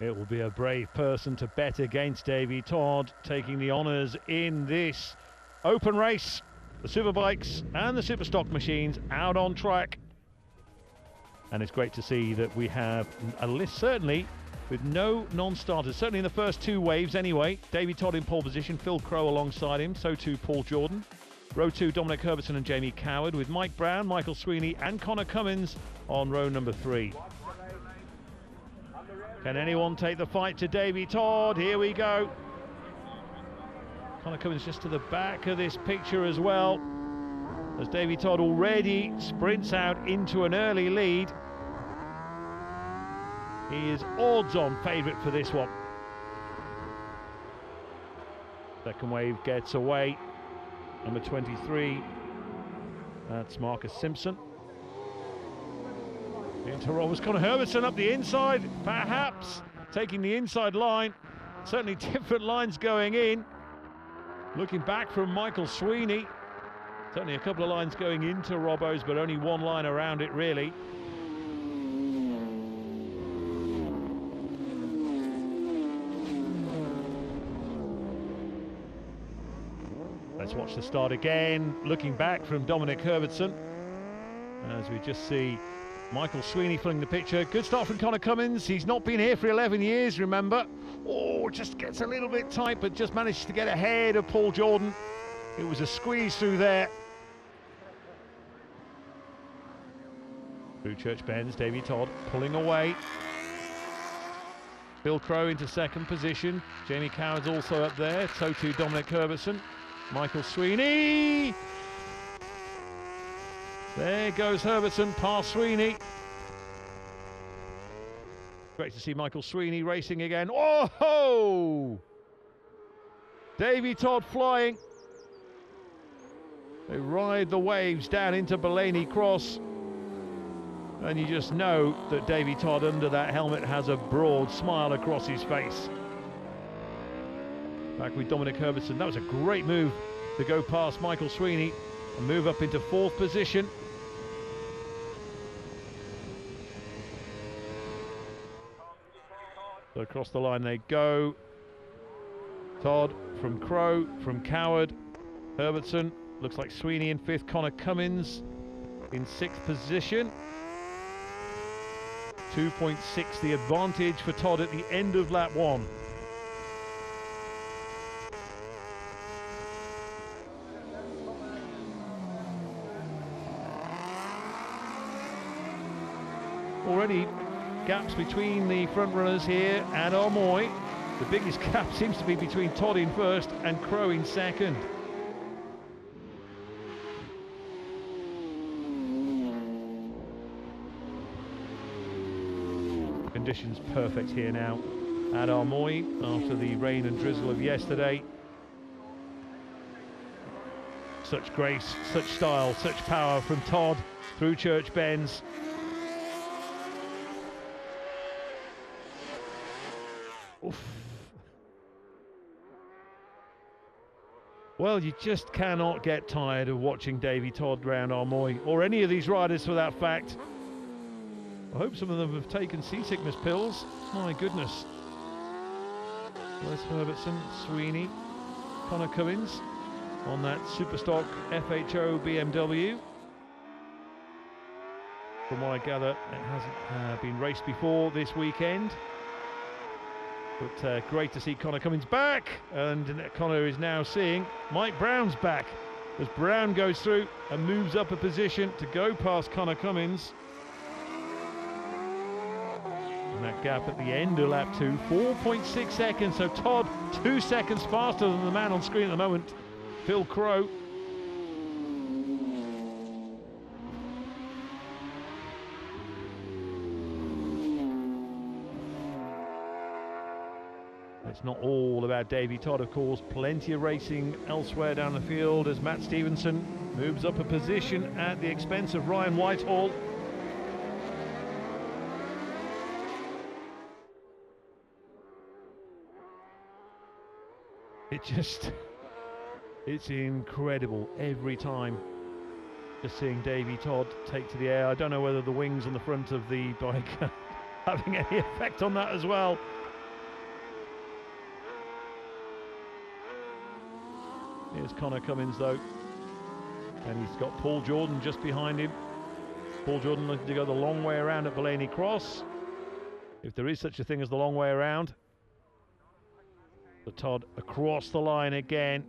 It will be a brave person to bet against Davey Todd, taking the honours in this open race. The Superbikes and the Superstock machines out on track. And it's great to see that we have a list, certainly, with no non starters. Certainly in the first two waves, anyway. Davey Todd in pole position, Phil Crowe alongside him, so too Paul Jordan. Row two, Dominic Herbertson and Jamie Coward, with Mike Brown, Michael Sweeney, and Conor Cummins on row number three. Can anyone take the fight to Davey Todd? Here we go. Conor Cummins just to the back of this picture as well. As Davey Todd already sprints out into an early lead. He is odds on favourite for this one. Second wave gets away. Number 23, that's Marcus Simpson. Into Roberts Connor Herbertson up the inside, perhaps taking the inside line. Certainly different lines going in. Looking back from Michael Sweeney. Certainly a couple of lines going into Robbo's, but only one line around it really. Let's watch the start again. Looking back from Dominic Herbertson. As we just see Michael Sweeney filling the picture. Good start from Conor Cummins. He's not been here for 11 years, remember. Oh, just gets a little bit tight, but just managed to get ahead of Paul Jordan. It was a squeeze through there. Through Church Bends, Davey Todd pulling away. Phil Crowe into second position. Jamie Coward's also up there. So too Dominic Herbertson. Michael Sweeney. There goes Herbertson past Sweeney. Great to see Michael Sweeney racing again. Oh ho! Davey Todd flying. They ride the waves down into Bellany Cross. And you just know that Davey Todd under that helmet has a broad smile across his face. Back with Dominic Herbertson. That was a great move to go past Michael Sweeney and move up into fourth position. So across the line they go. Todd from Crowe, from Coward, Herbertson. Looks like Sweeney in fifth. Conor Cummins in sixth position. 2.6 the advantage for Todd at the end of lap one. Already gaps between the front runners here and Armoy. The biggest gap seems to be between Todd in first and Crowe in second. Conditions perfect here now at Armoy after the rain and drizzle of yesterday. Such grace, such style, such power from Todd through Church Bends. Well, you just cannot get tired of watching Davey Todd round Armoy, or any of these riders for that fact. I hope some of them have taken seasickness pills. My goodness. Wes Herbertson, Sweeney, Conor Cummins on that Superstock FHO BMW. From what I gather, it hasn't uh, been raced before this weekend. But uh, great to see Conor Cummins back, and Conor is now seeing Mike Brown's back as Brown goes through and moves up a position to go past Conor Cummins. And that gap at the end of lap two, 4.6 seconds. So Todd, two seconds faster than the man on screen at the moment, Phil Crowe. It's not all about Davey Todd, of course. Plenty of racing elsewhere down the field as Matt Stevenson moves up a position at the expense of Ryan Whitehall. It just, it's incredible every time. Just seeing Davey Todd take to the air. I don't know whether the wings on the front of the bike are having any effect on that as well. Here's Conor Cummins though. And he's got Paul Jordan just behind him. Paul Jordan looking to go the long way around at Bellany Cross. If there is such a thing as the long way around. The Todd across the line again.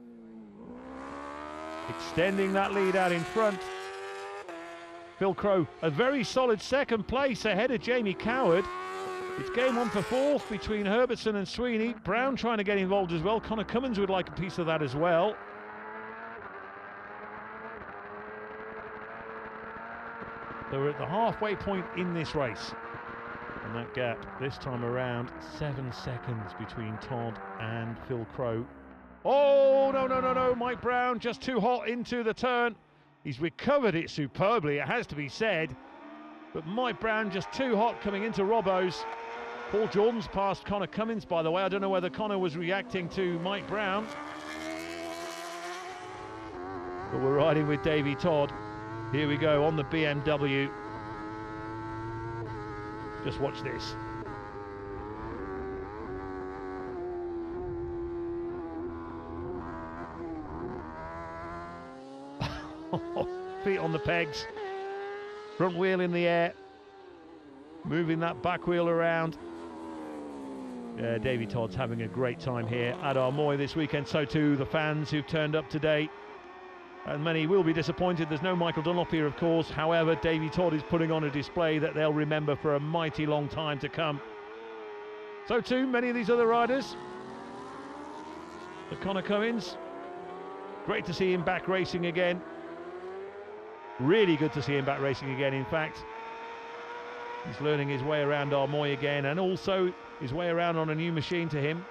Extending that lead out in front. Phil Crowe, a very solid second place ahead of Jamie Coward. It's game one for fourth between Herbertson and Sweeney. Brown trying to get involved as well. Conor Cummins would like a piece of that as well. So we're at the halfway point in this race. And that gap this time around, seven seconds between Todd and Phil Crowe. Oh, no, no, no, no. Mike Brown just too hot into the turn. He's recovered it superbly, it has to be said. But Mike Brown just too hot coming into Robbo's. Paul Jordan's passed Conor Cummins, by the way. I don't know whether Conor was reacting to Mike Brown. But we're riding with Davey Todd. Here we go on the BMW. Just watch this. Feet on the pegs. Front wheel in the air. Moving that back wheel around. Yeah, Davey Todd's having a great time here at Armoy this weekend. So too the fans who've turned up today. And many will be disappointed. There's no Michael Dunlop here, of course. However, Davey Todd is putting on a display that they'll remember for a mighty long time to come. So too many of these other riders. But Conor Cummins, great to see him back racing again. Really good to see him back racing again, in fact. He's learning his way around Armoy again and also his way around on a new machine to him.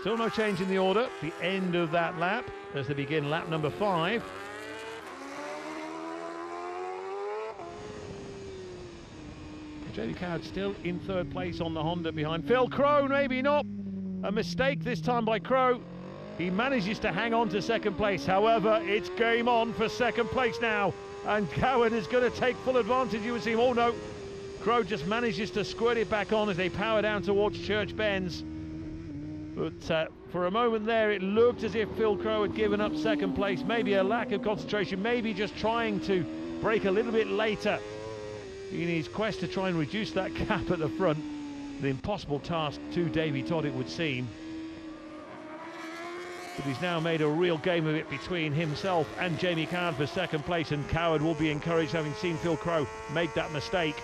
Still no change in the order. The end of that lap as they begin lap number five. Jody Coward still in third place on the Honda behind Phil Crowe, maybe not. A mistake this time by Crowe. He manages to hang on to second place. However, it's game on for second place now. And Coward is going to take full advantage. You would see, oh no, Crowe just manages to squirt it back on as they power down towards Church Bends. But uh, for a moment there, it looked as if Phil Crowe had given up second place. Maybe a lack of concentration, maybe just trying to break a little bit later in his quest to try and reduce that gap at the front. The impossible task to Davey Todd, it would seem. But he's now made a real game of it between himself and Jamie Coward for second place, and Coward will be encouraged having seen Phil Crowe make that mistake.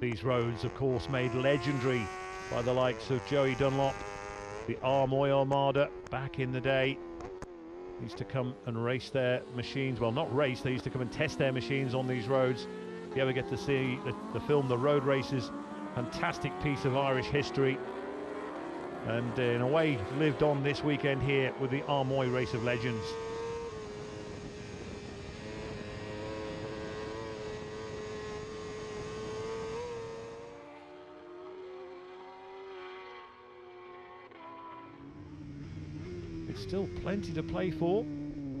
These roads, of course, made legendary by the likes of Joey Dunlop, the Armoy Armada back in the day. Used to come and race their machines. Well, not race, they used to come and test their machines on these roads. You ever get to see the, the film The Road Races, fantastic piece of Irish history. And uh, in a way, lived on this weekend here with the Armoy Race of Legends. It's still plenty to play for.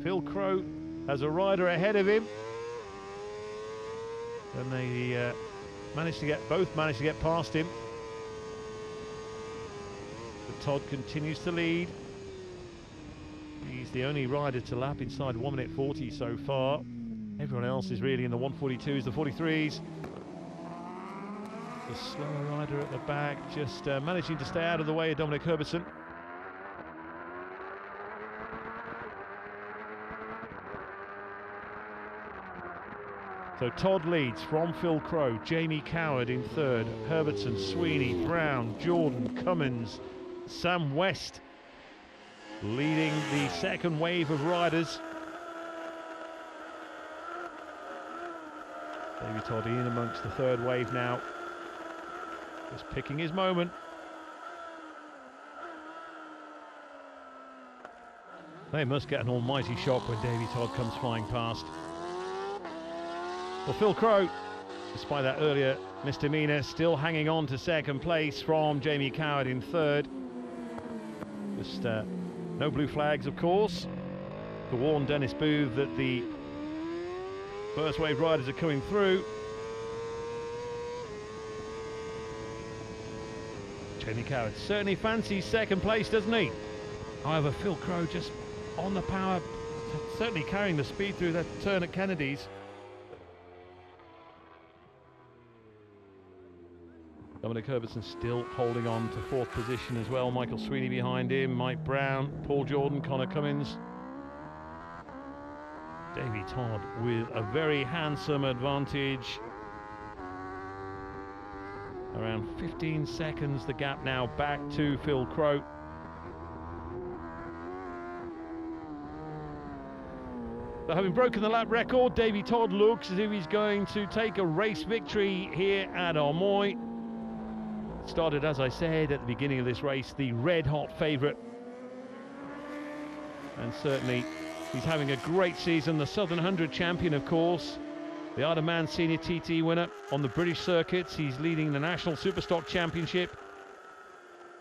Phil Crowe has a rider ahead of him. And they uh, managed to get both managed to get past him. But Todd continues to lead. He's the only rider to lap inside 1 minute 40 so far. Everyone else is really in the 142s, the 43s. The slower rider at the back just uh, managing to stay out of the way of Dominic Herbertson. So Todd leads from Phil Crowe, Jamie Coward in third, Herbertson, Sweeney, Brown, Jordan, Cummins, Sam West leading the second wave of riders. David Todd in amongst the third wave now. Just picking his moment. They must get an almighty shock when Davey Todd comes flying past. Well, Phil Crowe, despite that earlier misdemeanor, still hanging on to second place from Jamie Coward in third. Just uh, no blue flags, of course. To warn Dennis Booth that the First wave riders are coming through. Jamie Coward certainly fancies second place, doesn't he? However, Phil Crowe just on the power, certainly carrying the speed through that turn at Kennedy's. Dominic Herbertson still holding on to fourth position as well. Michael Sweeney behind him, Mike Brown, Paul Jordan, Conor Cummins. Davey Todd with a very handsome advantage. Around 15 seconds, the gap now back to Phil Crowe. So having broken the lap record, Davey Todd looks as if he's going to take a race victory here at Armoy. Started, as I said, at the beginning of this race, the red-hot favourite. And certainly he's having a great season. The Southern 100 champion, of course. The of Man Senior TT winner on the British circuits. He's leading the National Superstock Championship.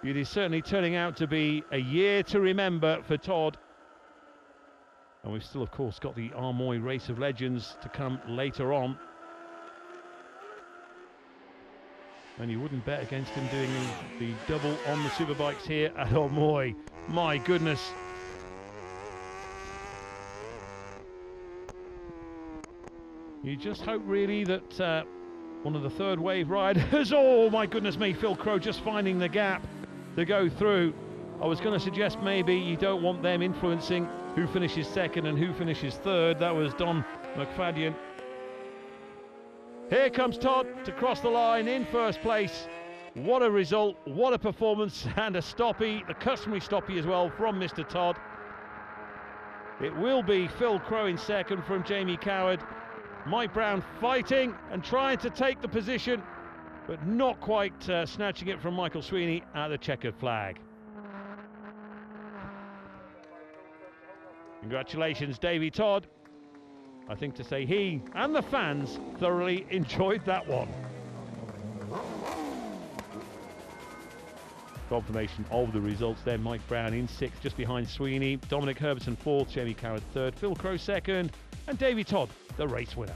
It is certainly turning out to be a year to remember for Todd. And we've still, of course, got the Armoy Race of Legends to come later on. And you wouldn't bet against him doing the double on the superbikes here at Armoy. My goodness, You just hope really that uh, one of the third wave riders, oh my goodness me, Phil Crowe just finding the gap to go through. I was going to suggest maybe you don't want them influencing who finishes second and who finishes third. That was Don McFadden. Here comes Todd to cross the line in first place. What a result, what a performance, and a stoppy, the customary stoppy as well from Mr. Todd. It will be Phil Crowe in second from Jamie Coward. Mike Brown fighting and trying to take the position, but not quite uh, snatching it from Michael Sweeney at the checkered flag. Congratulations, Davey Todd. I think to say he and the fans thoroughly enjoyed that one. Confirmation of the results then. Mike Brown in sixth, just behind Sweeney. Dominic Herbertson fourth, Jamie Coward third, Phil Crowe second, and Davey Todd the race winner.